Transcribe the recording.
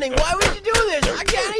happening? Why would you do this? I can't